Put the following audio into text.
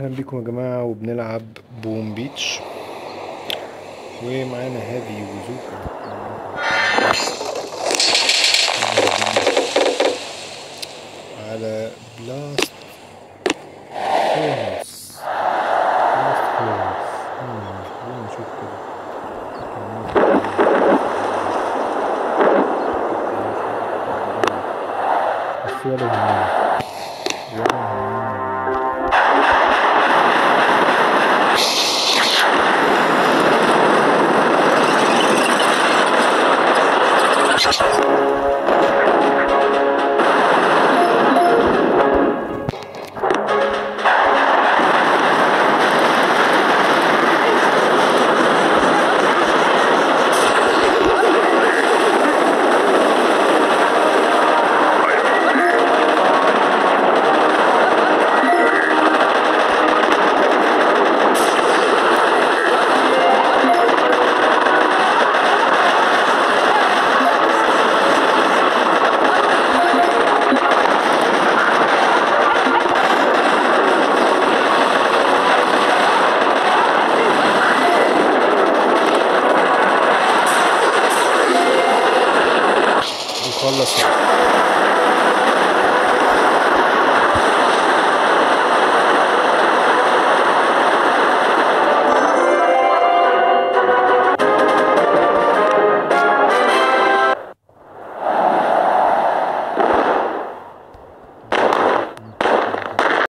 أهلا بيكم يا جماعة وبنلعب Boom Beach. ومعانا هادي وزوكا. على Blast Furnace Blast Furnace مم، خلينا نشوف كده. بس ولا Jesus. Vallahi.